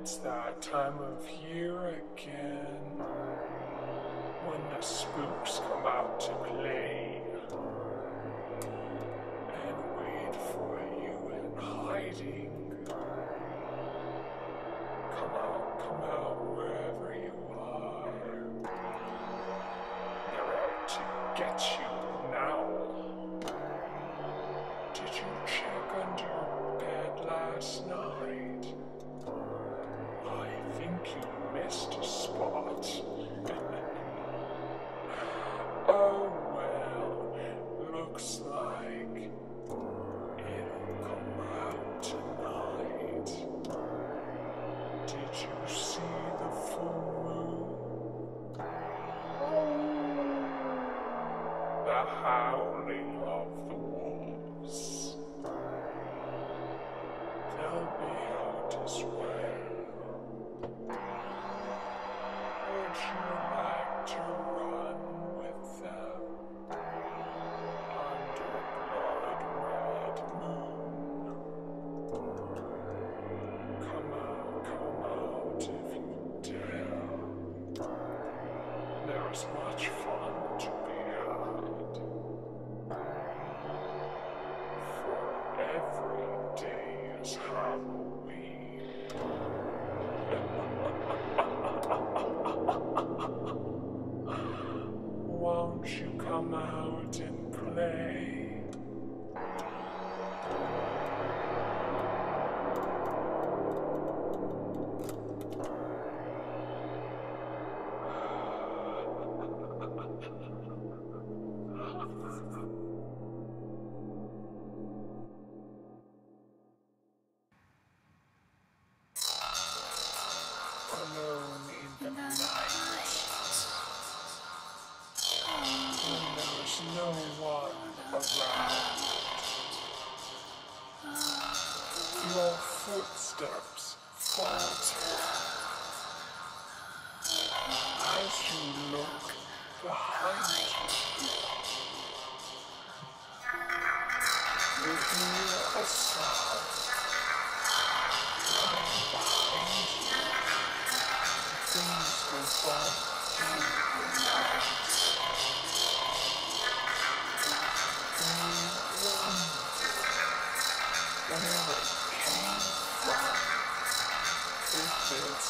It's that time of year again when the spooks come out to play and wait for you in hiding. Come out, come out wherever you are. They're out to get you now. Did you check? Won't you come out and play? kids.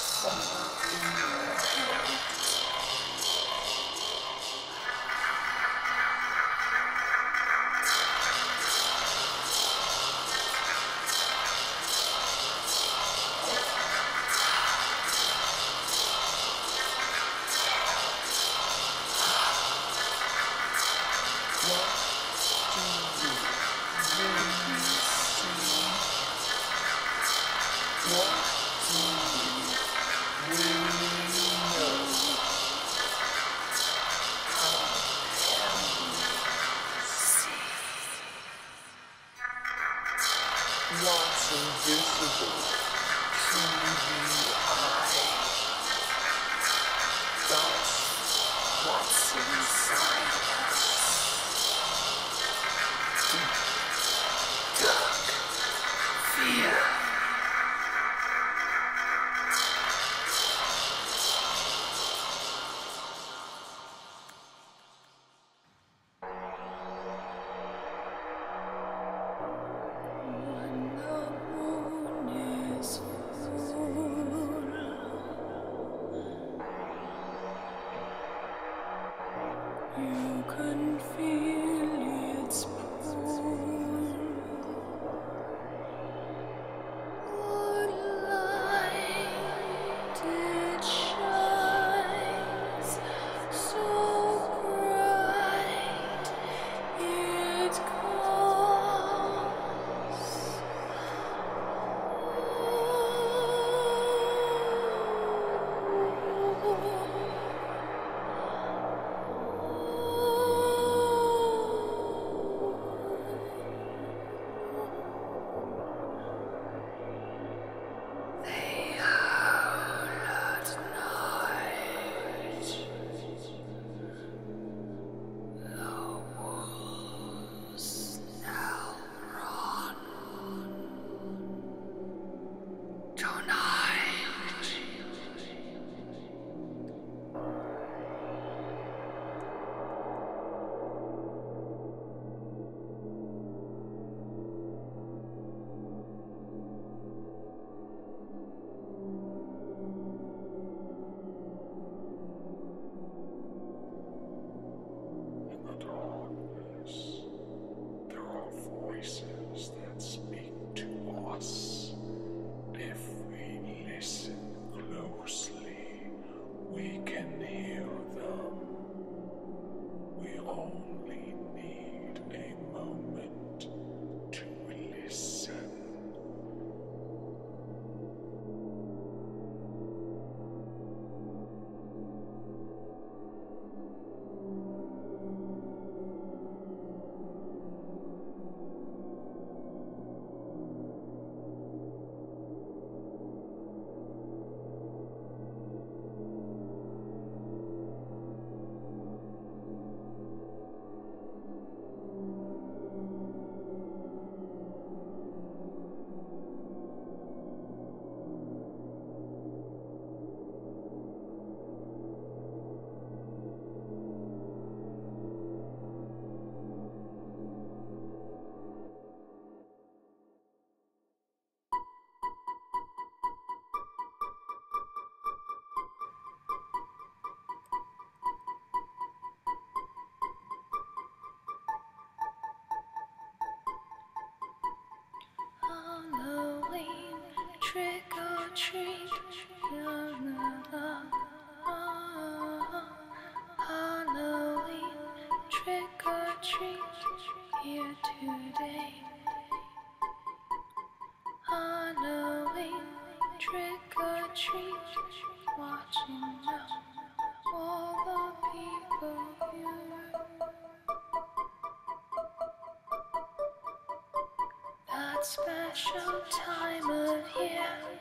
Special time of year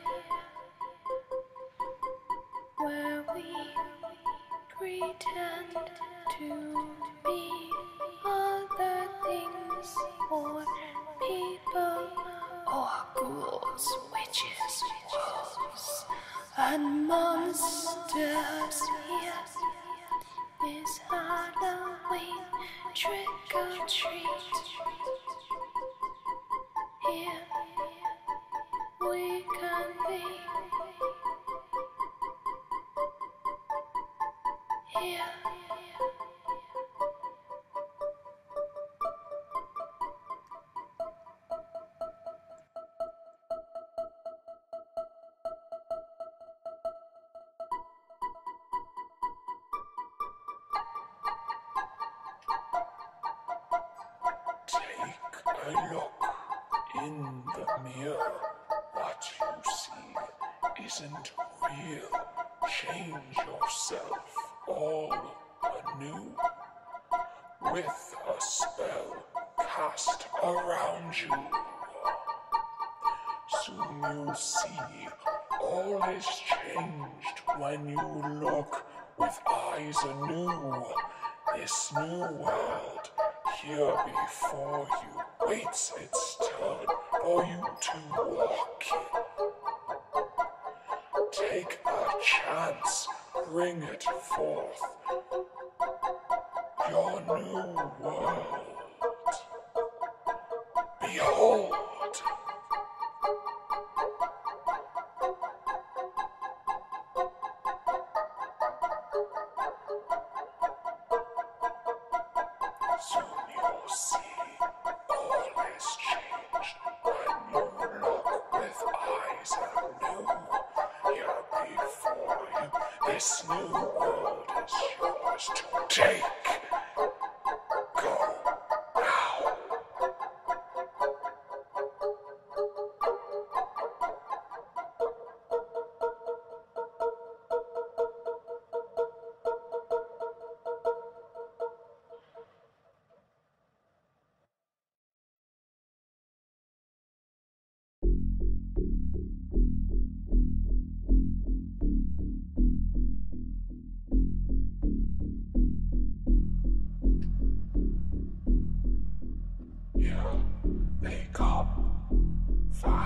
and monsters. Here is Halloween trick isn't real. Change yourself all anew with a spell cast around you. Soon you'll see all is changed when you look with eyes anew. This new world here before you waits its turn for you to walk in. Chance, bring it forth. Your new world. Behold.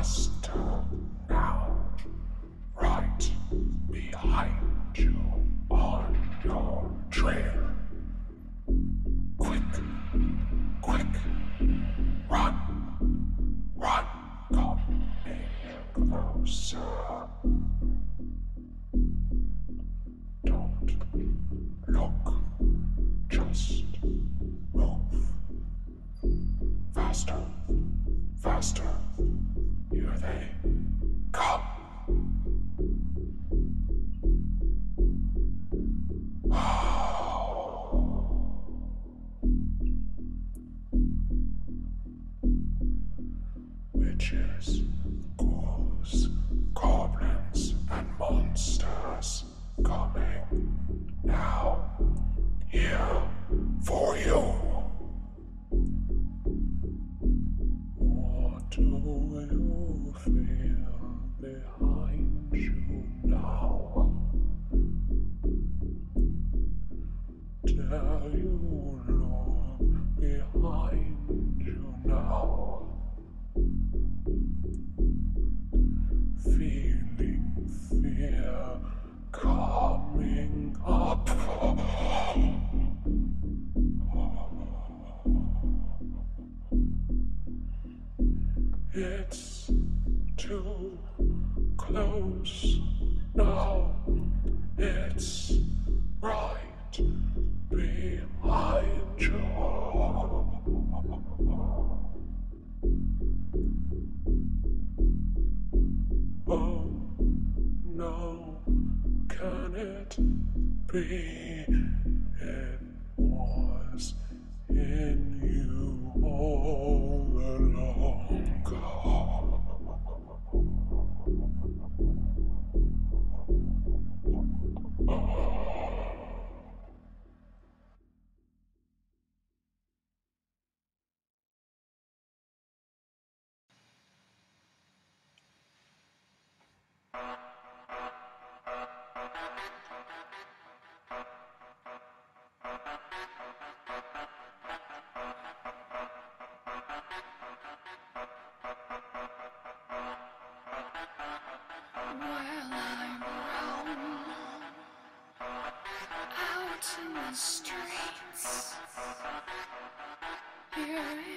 us. In the streets, here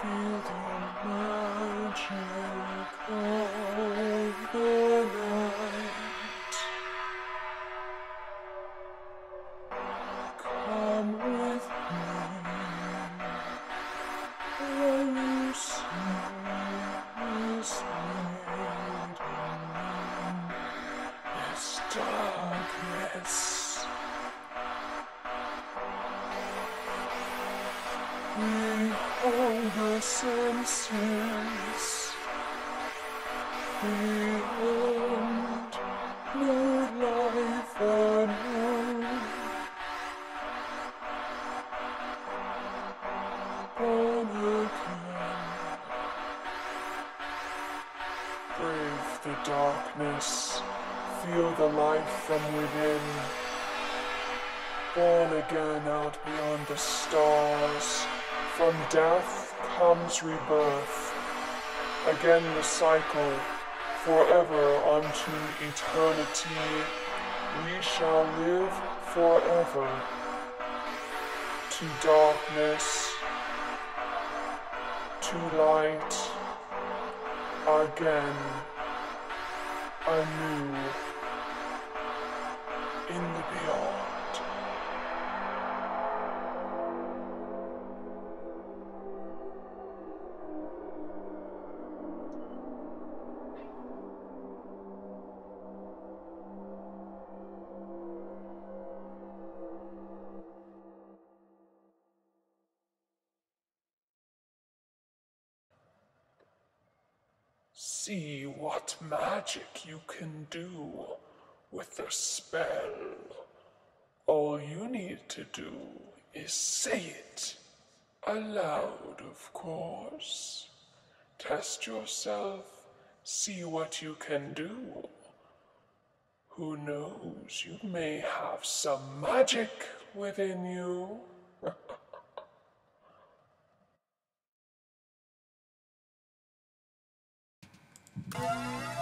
Feel the magic of the from within. Born again out beyond the stars, from death comes rebirth. Again the cycle, forever unto eternity. We shall live forever. To darkness, to light, again, anew, in the beyond. See what magic you can do with the spell. All you need to do is say it aloud, of course. Test yourself, see what you can do. Who knows, you may have some magic within you.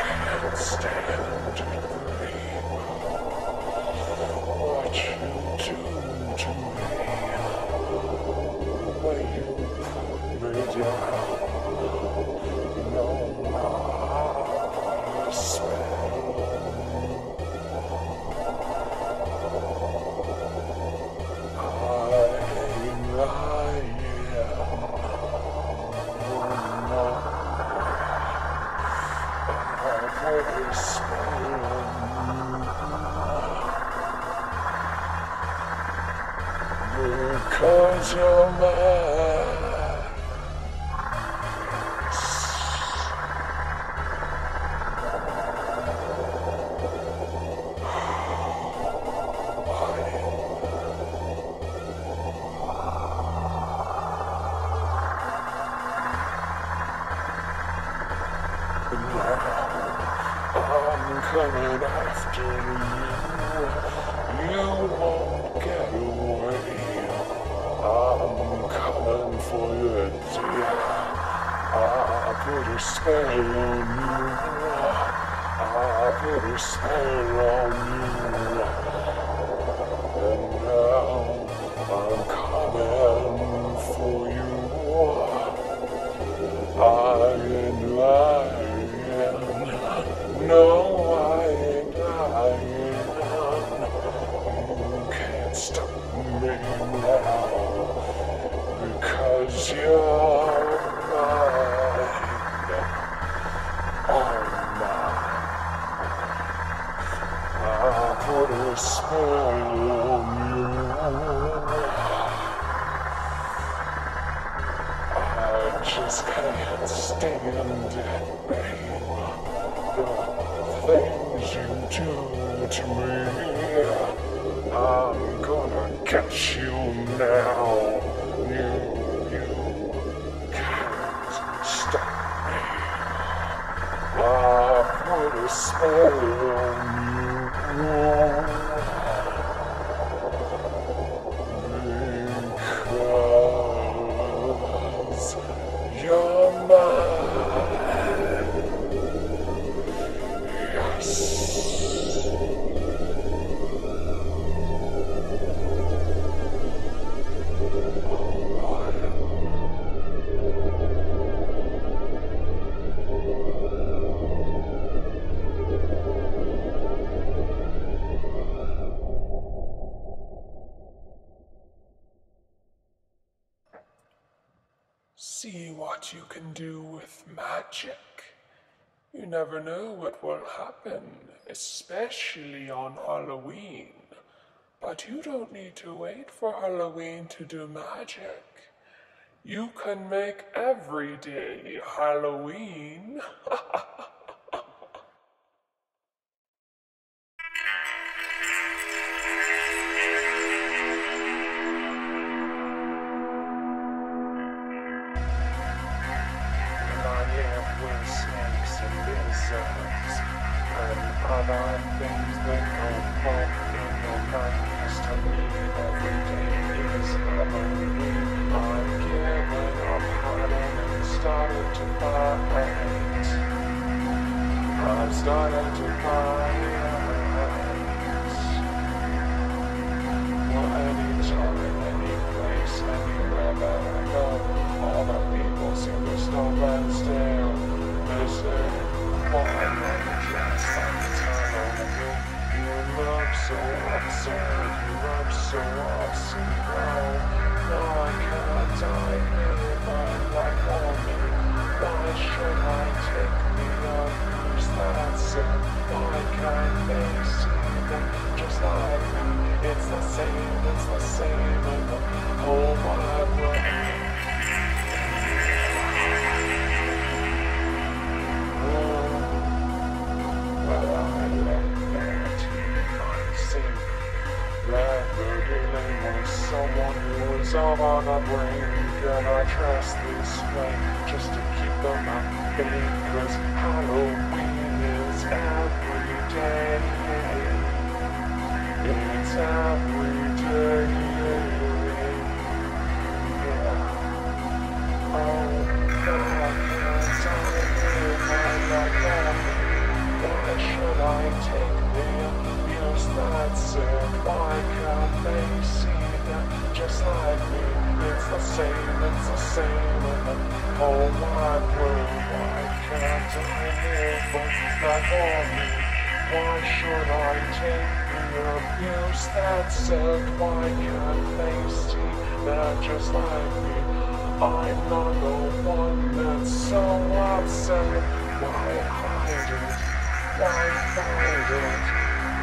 I can't stand to dream what you do to me when you me. put a spell on you. I put a spell on you. And now I'm coming for you. I am lying. No. magic. You never know what will happen, especially on Halloween. But you don't need to wait for Halloween to do magic. You can make every day Halloween. Start at to fall. Why should I take the abuse that's said? Why can't they see that just like me? I'm not the one that's so upset. Why hide it? Why find it?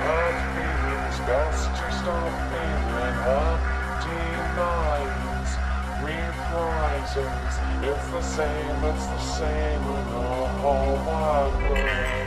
What feelings best to stop feeling? What denials? Reprisals? It's the same, it's the same in the whole wide world.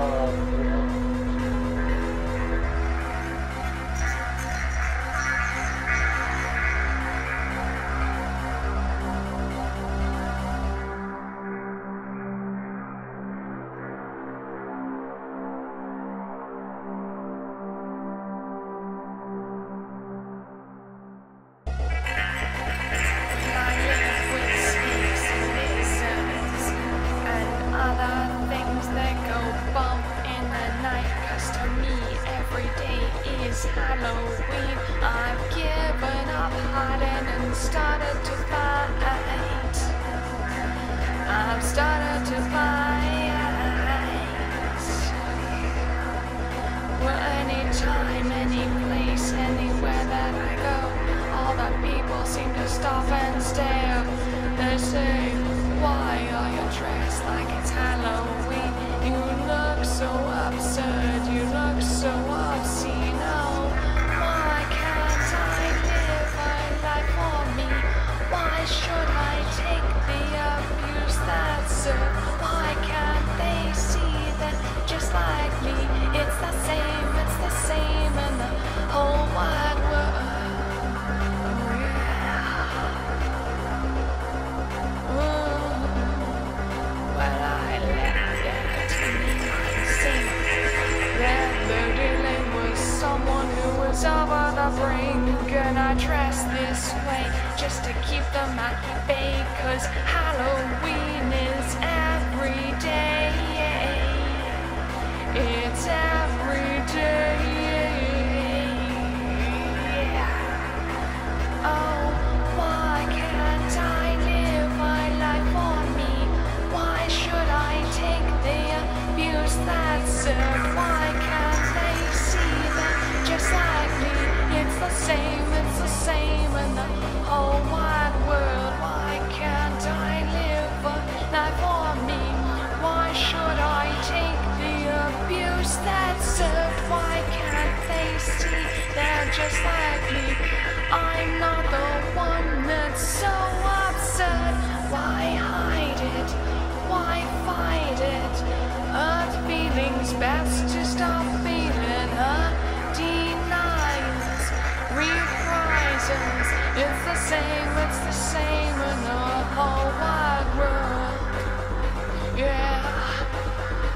just like me? I'm not the one that's so absurd. Why hide it? Why fight it? Earth feelings best to stop feeling her denials, reprisals. It's the same, it's the same in the whole wide world. Yeah.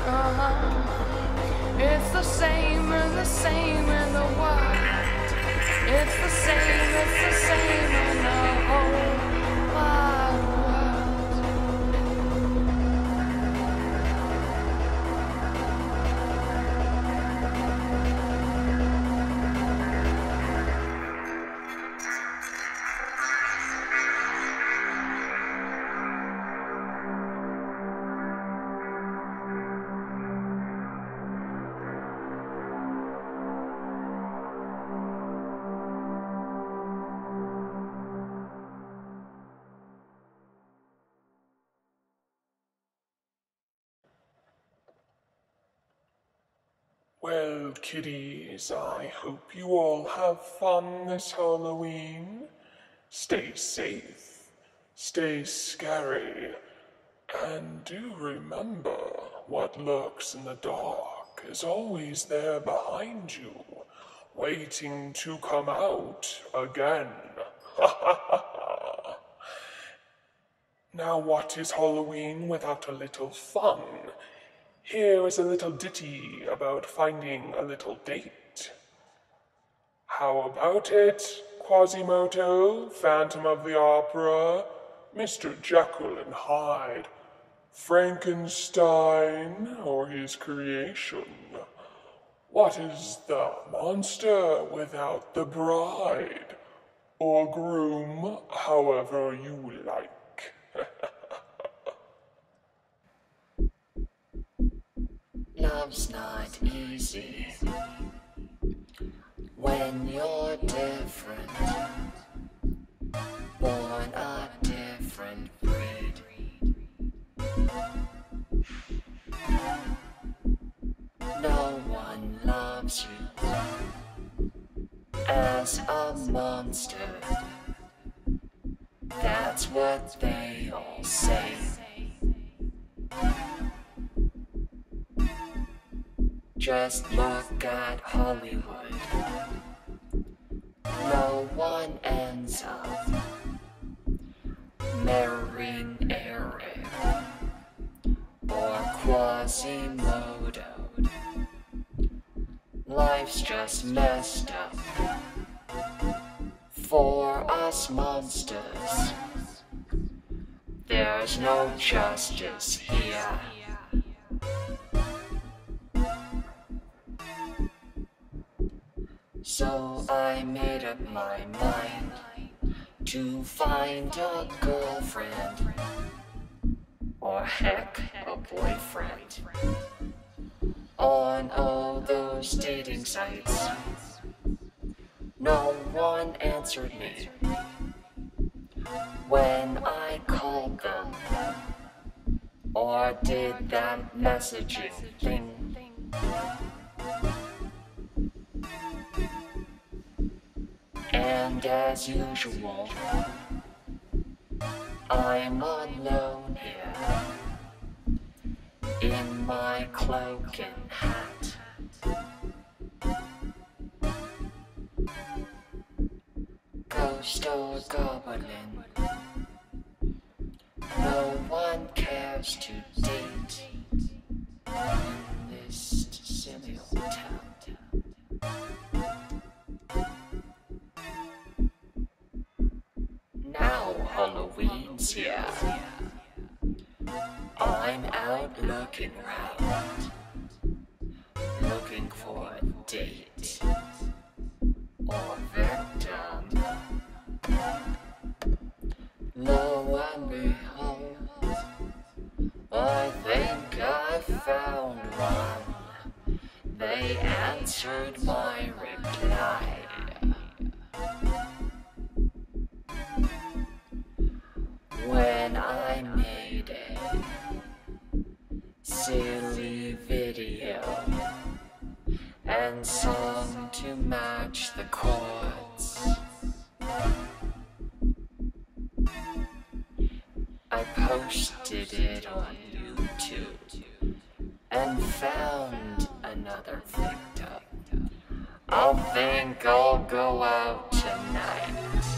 Uh-huh. It's the same and the same. It's the same, it's the same Well, kiddies, I hope you all have fun this Halloween. Stay safe, stay scary, and do remember what lurks in the dark is always there behind you, waiting to come out again. now, what is Halloween without a little fun? Here is a little ditty about finding a little date. How about it, Quasimodo, Phantom of the Opera, Mr. Jekyll and Hyde, Frankenstein, or his creation? What is the monster without the bride, or groom, however you like? Love's not easy when you're different, born a different breed. No one loves you as a monster. That's what they all say. Just look at Hollywood. No one ends up marrying Eric or Quasimodo. Life's just messed up for us monsters. There's no justice here. So I made up my mind to find a girlfriend, or heck, a boyfriend, on all those dating sites. No one answered me. when I called them? Or did that messaging thing? And as usual, I'm alone here. In my cloak and hat. Ghost or goblin, no one cares to date. In this silly old Halloween's here. I'm out looking round, looking for a date or victim. Lo and behold, I think I found one. They answered my reply. When I made a silly video and song to match the chords. I posted it on YouTube and found another victim. I think I'll go out tonight